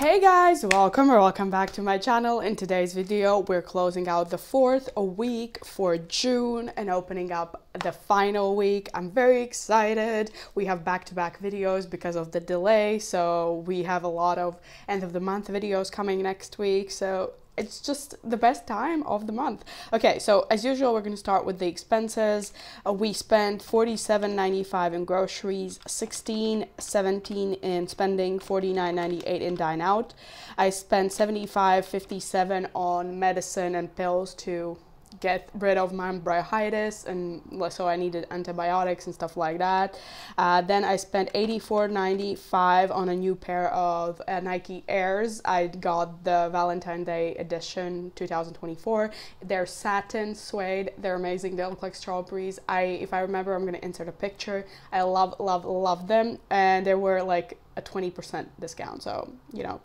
Hey guys, welcome or welcome back to my channel. In today's video, we're closing out the fourth week for June and opening up the final week. I'm very excited. We have back-to-back -back videos because of the delay, so we have a lot of end of the month videos coming next week. So it's just the best time of the month. Okay, so as usual, we're going to start with the expenses. Uh, we spent 47.95 in groceries, 16.17 in spending, 49.98 in dine out. I spent 75.57 on medicine and pills to get rid of my bronchitis and so I needed antibiotics and stuff like that. Uh, then I spent 84.95 on a new pair of uh, Nike Airs. I got the Valentine Day edition 2024. They're satin suede. They're amazing. They look like strawberries. I if I remember I'm going to insert a picture. I love love love them and they were like a 20% discount so you know.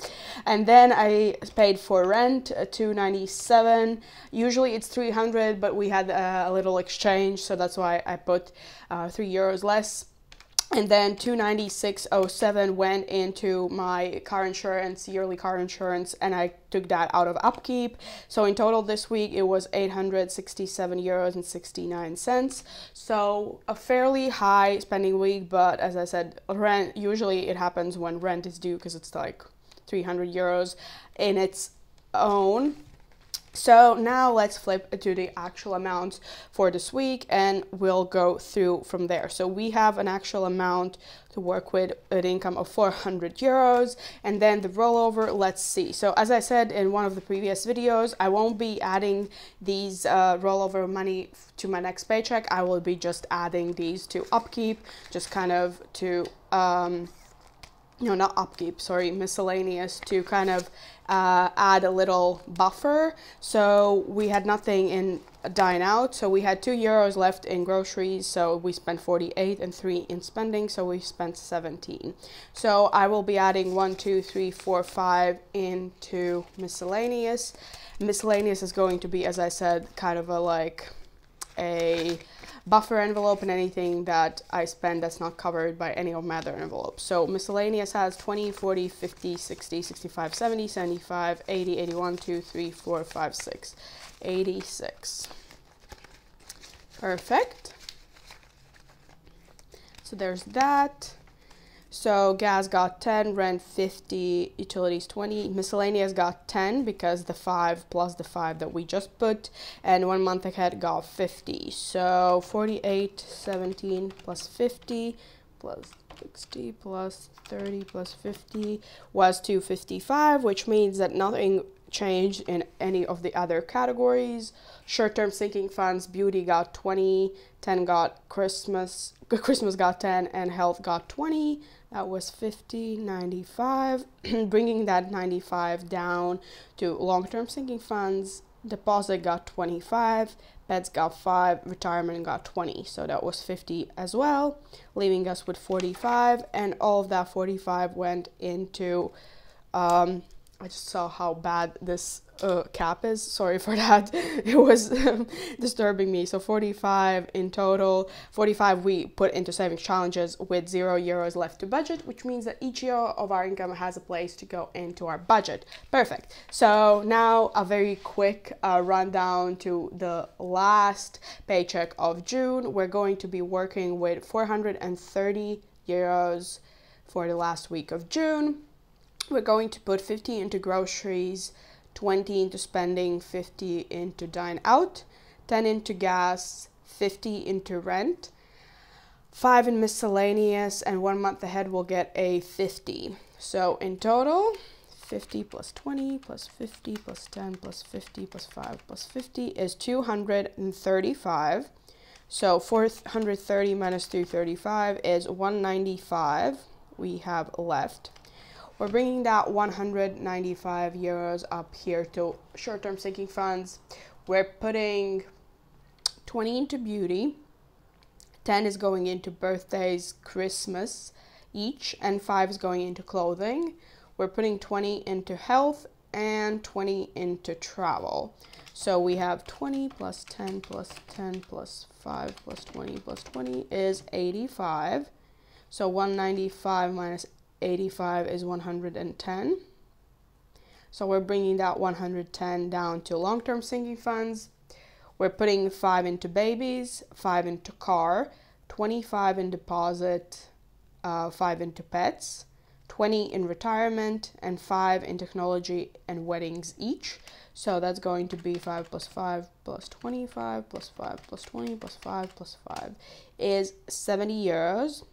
And then i paid for rent uh, 297 usually it's 300 but we had uh, a little exchange so that's why i put uh, 3 euros less and then 29607 went into my car insurance yearly car insurance and i took that out of upkeep. So in total this week it was 867 euros and 69 cents. So a fairly high spending week but as i said rent usually it happens when rent is due because it's like 300 euros in its own so now let's flip to the actual amounts for this week and we'll go through from there. So we have an actual amount to work with an income of 400 euros and then the rollover, let's see. So as I said in one of the previous videos, I won't be adding these uh, rollover money to my next paycheck. I will be just adding these to upkeep, just kind of to, um, no, not upkeep, sorry, miscellaneous to kind of uh, add a little buffer. So we had nothing in dine out. So we had two euros left in groceries. So we spent 48 and three in spending. So we spent 17. So I will be adding one, two, three, four, five into miscellaneous. Miscellaneous is going to be, as I said, kind of a like a buffer envelope and anything that I spend that's not covered by any of my other envelopes. So miscellaneous has 20, 40, 50, 60, 65, 70, 75, 80, 81, 2, 3, 4, 5, 6, 86. Perfect. So there's that. So gas got 10, rent 50, utilities 20, miscellaneous got 10 because the 5 plus the 5 that we just put, and one month ahead got 50. So 48, 17 plus 50 plus 60 plus 30 plus 50 was 255, which means that nothing changed in any of the other categories. Short-term sinking funds, beauty got 20, 10 got Christmas, Christmas got 10, and health got 20 that was 50 95 bringing that 95 down to long-term sinking funds. Deposit got 25 beds got 5 retirement got 20 so that was 50 as well leaving us with 45 and all of that 45 went into um, i just saw how bad this uh, cap is. Sorry for that. It was um, disturbing me. So 45 in total. 45 we put into savings challenges with zero euros left to budget, which means that each euro of our income has a place to go into our budget. Perfect. So now a very quick uh, rundown to the last paycheck of June. We're going to be working with 430 euros for the last week of June. We're going to put 50 into groceries 20 into spending, 50 into dine out, 10 into gas, 50 into rent, 5 in miscellaneous, and one month ahead we'll get a 50. So in total, 50 plus 20 plus 50 plus 10 plus 50 plus 5 plus 50 is 235. So 430 minus 335 is 195 we have left. We're bringing that 195 euros up here to short-term sinking funds. We're putting 20 into beauty, 10 is going into birthdays, Christmas each, and 5 is going into clothing. We're putting 20 into health and 20 into travel. So we have 20 plus 10 plus 10 plus 5 plus 20 plus 20 is 85. So 195 minus 85 is 110. So we're bringing that 110 down to long-term sinking funds. We're putting 5 into babies, 5 into car, 25 in deposit, uh, 5 into pets, 20 in retirement, and 5 in technology and weddings each. So that's going to be 5 plus 5 plus 25 plus 5 plus 20 plus 5 plus 5 is 70 euros.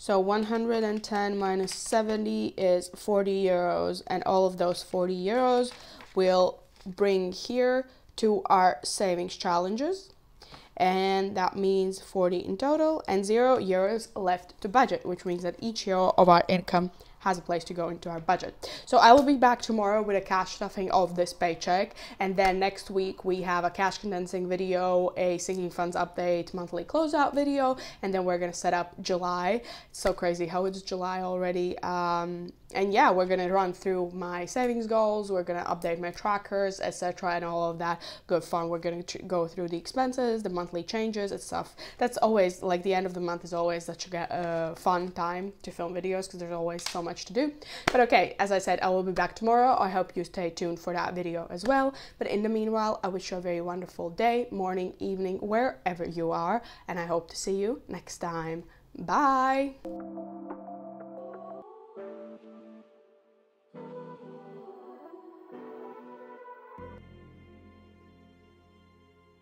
So 110 minus 70 is 40 euros, and all of those 40 euros will bring here to our savings challenges and that means 40 in total and 0 euros left to budget which means that each euro of our income has a place to go into our budget. So I will be back tomorrow with a cash stuffing of this paycheck and then next week we have a cash condensing video, a sinking funds update, monthly closeout video and then we're going to set up July. It's so crazy how it's July already. Um, and yeah, we're gonna run through my savings goals. We're gonna update my trackers, etc., and all of that good fun. We're gonna go through the expenses, the monthly changes, and stuff. That's always like the end of the month is always such a uh, fun time to film videos because there's always so much to do. But okay, as I said, I will be back tomorrow. I hope you stay tuned for that video as well. But in the meanwhile, I wish you a very wonderful day, morning, evening, wherever you are, and I hope to see you next time. Bye.